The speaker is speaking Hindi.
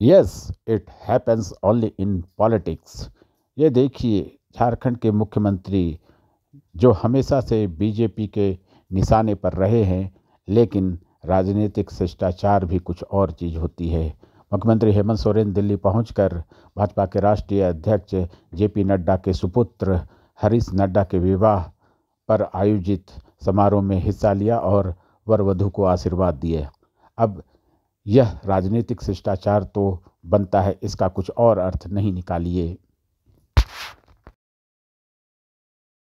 Yes it happens only in politics ये देखिए, झारखंड के मुख्यमंत्री जो हमेशा से बीजेपी के निशाने पर रहे हैं, लेकिन राजनीतिक शिष्टाचार भी कुछ और चीज़ होती है। मुख्यमंत्री हेमंत सोरेन दिल्ली पहुंचकर भाजपा के राष्ट्रीय अध्यक्ष जेपी नड्डा के सुपुत्र हरीश नड्डा के विवाह पर आयोजित समारोह में हिस्सा लिया और वर वधु को आशीर्वाद दिए। अब यह राजनीतिक शिष्टाचार तो बनता है इसका कुछ और अर्थ नहीं निकालिए।